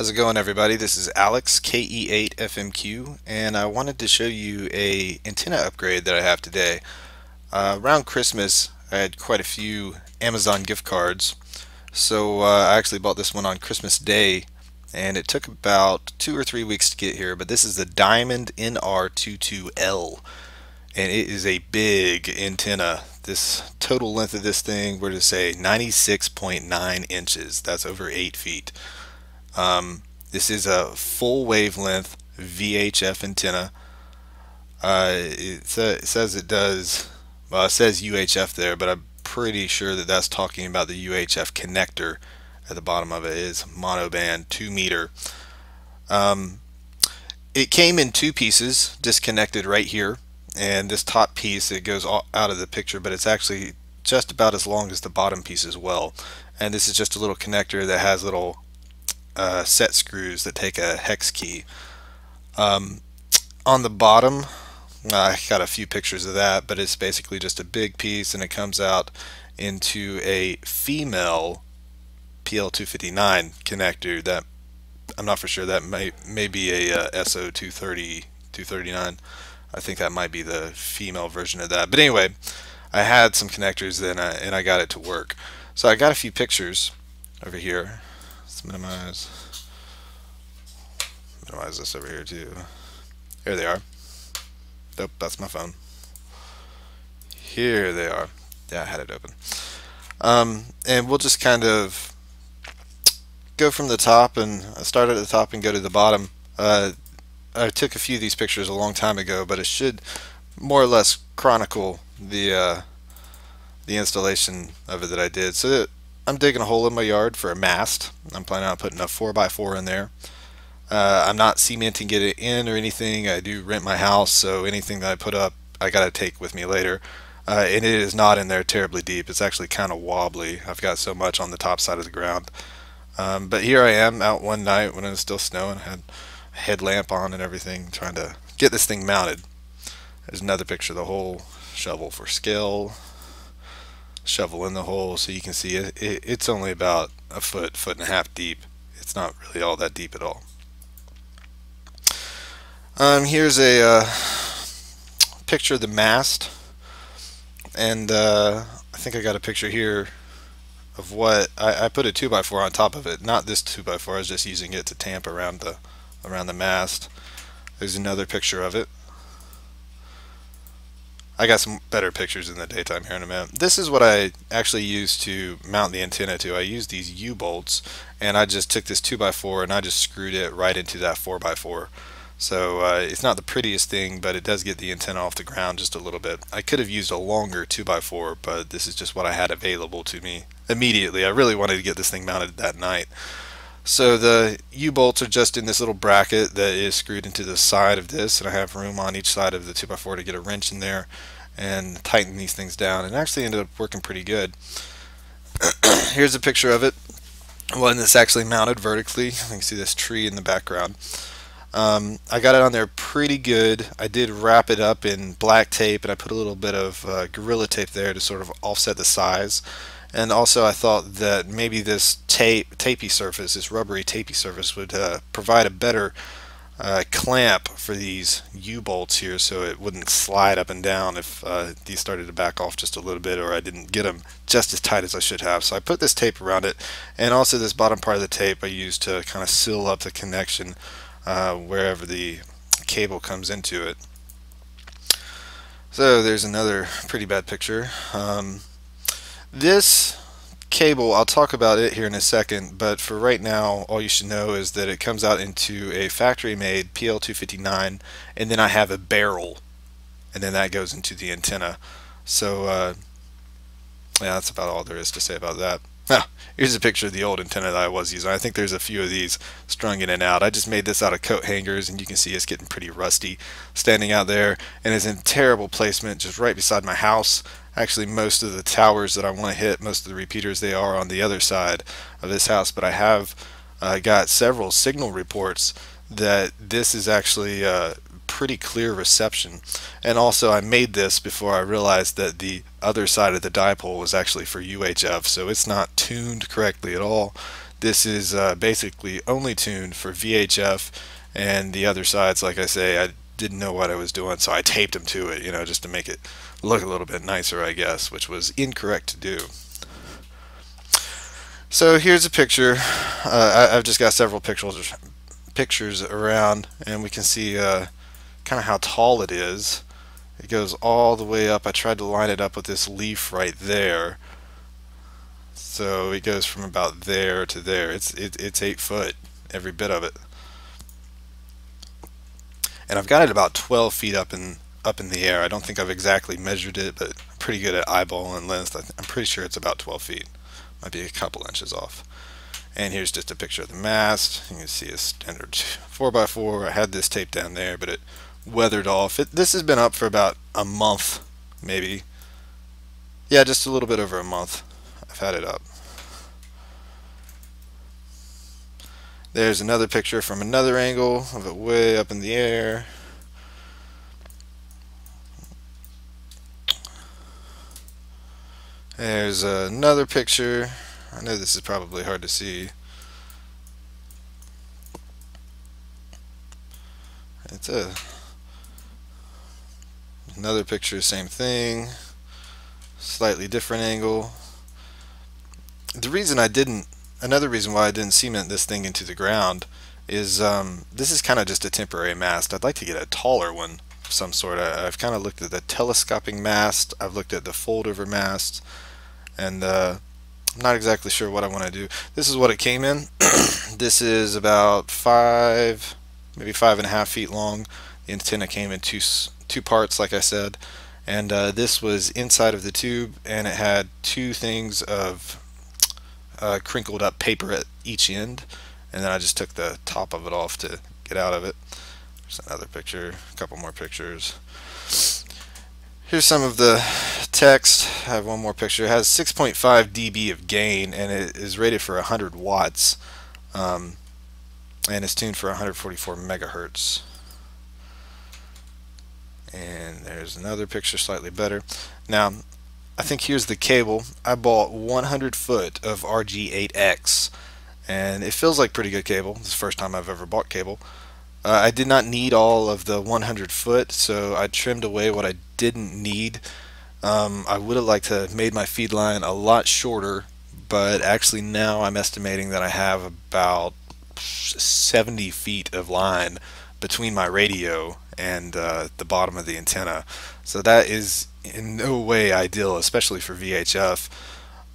How's it going everybody? This is Alex KE8FMQ and I wanted to show you a antenna upgrade that I have today. Uh, around Christmas I had quite a few Amazon gift cards so uh, I actually bought this one on Christmas Day and it took about two or three weeks to get here but this is the Diamond NR22L and it is a big antenna. This total length of this thing, we're to say 96.9 inches. That's over 8 feet. Um, this is a full wavelength VHF antenna. Uh, it, it, says it does, well, it says UHF there, but I'm pretty sure that that's talking about the UHF connector at the bottom of it is monoband 2 meter. Um, it came in two pieces, disconnected right here, and this top piece it goes out of the picture, but it's actually just about as long as the bottom piece as well. And this is just a little connector that has little uh, set screws that take a hex key. Um, on the bottom, I got a few pictures of that, but it's basically just a big piece and it comes out into a female PL259 connector that I'm not for sure that may, may be a uh, SO230 239 I think that might be the female version of that. But anyway I had some connectors then uh, and I got it to work. So I got a few pictures over here Let's minimize minimize this over here too. Here they are. Nope, that's my phone. Here they are. Yeah, I had it open. Um, and we'll just kind of go from the top and start at the top and go to the bottom. Uh, I took a few of these pictures a long time ago, but it should more or less chronicle the uh, the installation of it that I did. So I'm digging a hole in my yard for a mast. I'm planning on putting a 4x4 in there. Uh, I'm not cementing it in or anything. I do rent my house, so anything that I put up, I got to take with me later. Uh, and it is not in there terribly deep. It's actually kind of wobbly. I've got so much on the top side of the ground. Um, but here I am out one night when it was still snowing. I had a headlamp on and everything, trying to get this thing mounted. There's another picture of the hole. Shovel for scale shovel in the hole so you can see it, it, it's only about a foot, foot and a half deep. It's not really all that deep at all. Um, here's a uh, picture of the mast. And uh, I think I got a picture here of what I, I put a 2x4 on top of it. Not this 2x4 I was just using it to tamp around the around the mast. There's another picture of it I got some better pictures in the daytime here in a minute. This is what I actually used to mount the antenna to. I used these U-bolts and I just took this 2x4 and I just screwed it right into that 4x4. So uh, it's not the prettiest thing, but it does get the antenna off the ground just a little bit. I could have used a longer 2x4, but this is just what I had available to me immediately. I really wanted to get this thing mounted that night. So the U-bolts are just in this little bracket that is screwed into the side of this and I have room on each side of the 2x4 to get a wrench in there and tighten these things down and actually ended up working pretty good. Here's a picture of it, one that's actually mounted vertically. You can see this tree in the background. Um, I got it on there pretty good. I did wrap it up in black tape and I put a little bit of uh, Gorilla Tape there to sort of offset the size and also I thought that maybe this tape tapey surface, this rubbery tapey surface would uh, provide a better uh, clamp for these U-bolts here so it wouldn't slide up and down if uh, these started to back off just a little bit or I didn't get them just as tight as I should have. So I put this tape around it and also this bottom part of the tape I used to kind of seal up the connection uh, wherever the cable comes into it. So there's another pretty bad picture. Um, this cable, I'll talk about it here in a second, but for right now, all you should know is that it comes out into a factory-made PL259, and then I have a barrel, and then that goes into the antenna. So, uh, yeah, that's about all there is to say about that. Now, here's a picture of the old antenna that I was using. I think there's a few of these strung in and out. I just made this out of coat hangers, and you can see it's getting pretty rusty standing out there, and it's in terrible placement just right beside my house actually most of the towers that I want to hit, most of the repeaters, they are on the other side of this house, but I have uh, got several signal reports that this is actually uh, pretty clear reception. And also I made this before I realized that the other side of the dipole was actually for UHF, so it's not tuned correctly at all. This is uh, basically only tuned for VHF and the other sides, like I say, I didn't know what I was doing, so I taped them to it, you know, just to make it look a little bit nicer, I guess, which was incorrect to do. So here's a picture. Uh, I, have just got several pictures pictures around, and we can see uh, kind of how tall it is. It goes all the way up. I tried to line it up with this leaf right there. So it goes from about there to there. It's it, it's eight foot, every bit of it and I've got it about 12 feet up in up in the air. I don't think I've exactly measured it, but I'm pretty good at eyeball and length. I'm pretty sure it's about 12 feet. Might be a couple inches off. And here's just a picture of the mast. You can see a standard 4x4. I had this taped down there, but it weathered off. It, this has been up for about a month, maybe. Yeah, just a little bit over a month. I've had it up. There's another picture from another angle of it way up in the air. There's another picture. I know this is probably hard to see. It's a another picture, same thing, slightly different angle. The reason I didn't another reason why I didn't cement this thing into the ground is um, this is kind of just a temporary mast. I'd like to get a taller one of some sort. I, have kind of looked at the telescoping mast. I've looked at the fold-over mast, and uh, I'm not exactly sure what I want to do. This is what it came in. this is about five, maybe five and a half feet long. The antenna came in two two parts, like I said, and uh, this was inside of the tube, and it had two things of uh, crinkled up paper at each end and then I just took the top of it off to get out of it. There's another picture, a couple more pictures. Here's some of the text. I have one more picture. It has 6.5 dB of gain and it is rated for 100 watts um, and it's tuned for 144 megahertz. And there's another picture slightly better. Now I think here's the cable. I bought 100 foot of RG8X and it feels like pretty good cable. It's the first time I've ever bought cable. Uh, I did not need all of the 100 foot so I trimmed away what I didn't need. Um, I would have liked to have made my feed line a lot shorter but actually now I'm estimating that I have about 70 feet of line between my radio and uh, the bottom of the antenna. So that is in no way ideal, especially for VHF.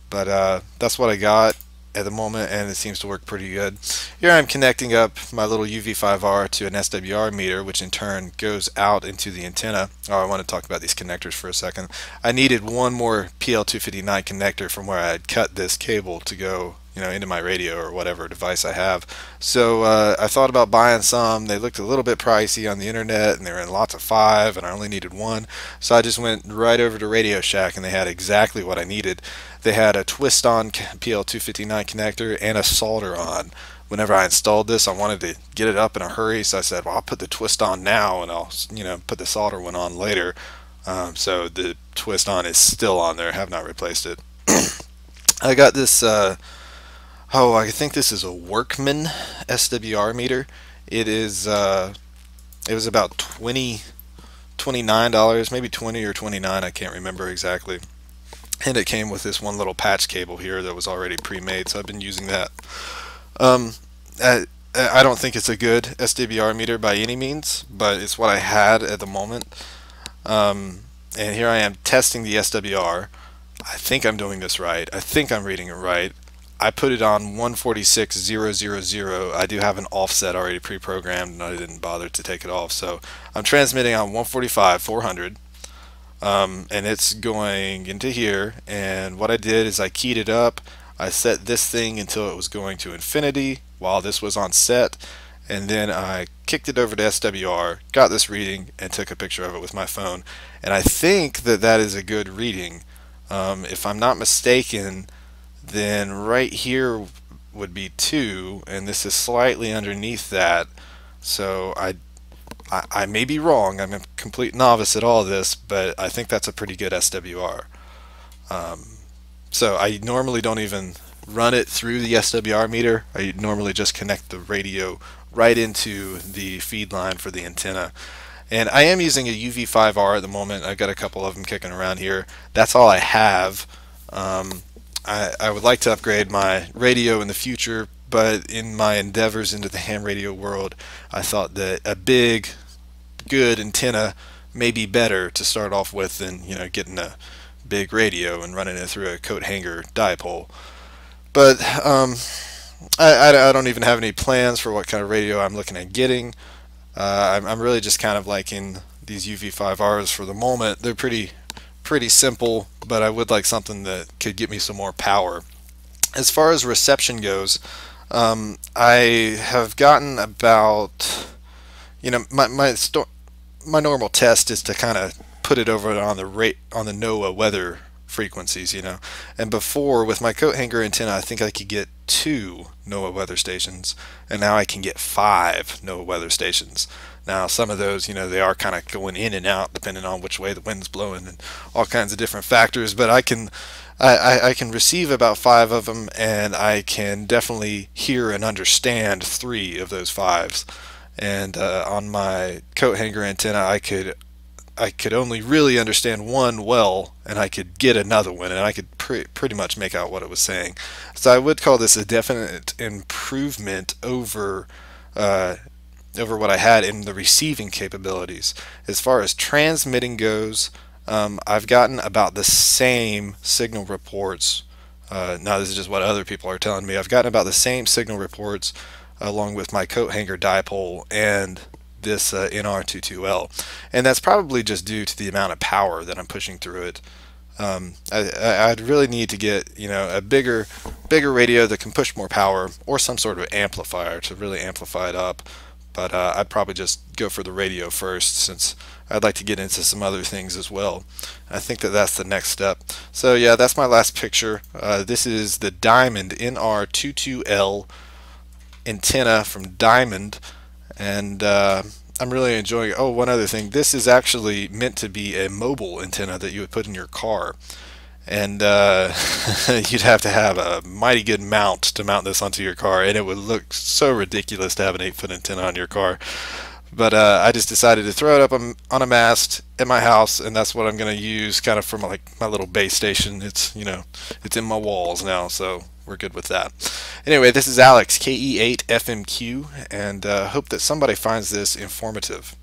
But uh, that's what I got at the moment and it seems to work pretty good. Here I'm connecting up my little UV5R to an SWR meter which in turn goes out into the antenna. Oh, I want to talk about these connectors for a second. I needed one more PL259 connector from where I had cut this cable to go you know, into my radio or whatever device I have. So uh, I thought about buying some. They looked a little bit pricey on the internet, and they were in lots of five, and I only needed one. So I just went right over to Radio Shack, and they had exactly what I needed. They had a twist-on PL259 connector and a solder-on. Whenever I installed this, I wanted to get it up in a hurry, so I said, "Well, I'll put the twist on now, and I'll, you know, put the solder one on later." Um, so the twist on is still on there. I have not replaced it. I got this. Uh, Oh, I think this is a Workman SWR meter. It is, uh, it was about 20 $29, maybe 20 or 29 I can't remember exactly. And it came with this one little patch cable here that was already pre-made, so I've been using that. Um, I, I don't think it's a good SWR meter by any means, but it's what I had at the moment. Um, and here I am testing the SWR. I think I'm doing this right. I think I'm reading it right. I put it on 146.000. I do have an offset already pre-programmed and I didn't bother to take it off. So I'm transmitting on 145.400, um, and it's going into here and what I did is I keyed it up. I set this thing until it was going to infinity while this was on set and then I kicked it over to SWR, got this reading and took a picture of it with my phone and I think that that is a good reading. Um, if I'm not mistaken then right here would be 2 and this is slightly underneath that so I, I, I may be wrong I'm a complete novice at all this but I think that's a pretty good SWR um, so I normally don't even run it through the SWR meter. I normally just connect the radio right into the feed line for the antenna. And I am using a UV5R at the moment. I've got a couple of them kicking around here. That's all I have. Um, I, I would like to upgrade my radio in the future, but in my endeavors into the ham radio world, I thought that a big, good antenna may be better to start off with than you know getting a big radio and running it through a coat hanger dipole. But um, I, I, I, don't even have any plans for what kind of radio I'm looking at getting. Uh, I'm, I'm really just kind of liking these UV5Rs for the moment. They're pretty pretty simple, but I would like something that could get me some more power. As far as reception goes, um, I have gotten about, you know, my my my normal test is to kind of put it over on the rate on the NOAA weather frequencies, you know. And before with my coat hanger antenna, I think I could get two NOAA weather stations, and now I can get five NOAA weather stations. Now, some of those, you know, they are kind of going in and out depending on which way the wind's blowing and all kinds of different factors. But I can, I, I can receive about five of them, and I can definitely hear and understand three of those fives. And uh, on my coat hanger antenna, I could I could only really understand one well, and I could get another one, and I could pre pretty much make out what it was saying. So I would call this a definite improvement over uh, over what I had in the receiving capabilities. As far as transmitting goes, um, I've gotten about the same signal reports. Uh, now this is just what other people are telling me. I've gotten about the same signal reports along with my coat hanger dipole and this uh, NR22L. And that's probably just due to the amount of power that I'm pushing through it. Um, I, would really need to get you know a bigger bigger radio that can push more power or some sort of amplifier to really amplify it up. But uh, I'd probably just go for the radio first since I'd like to get into some other things as well. I think that that's the next step. So yeah that's my last picture. Uh, this is the Diamond NR22L antenna from Diamond and uh, I'm really enjoying it. Oh, one other thing. This is actually meant to be a mobile antenna that you would put in your car. And uh, you'd have to have a mighty good mount to mount this onto your car. And it would look so ridiculous to have an 8 foot antenna on your car. But uh, I just decided to throw it up on, on a mast in my house. And that's what I'm going to use kind of for my, like my little base station. It's, you know, it's in my walls now. So we're good with that. Anyway, this is Alex, KE8FMQ, and uh, hope that somebody finds this informative.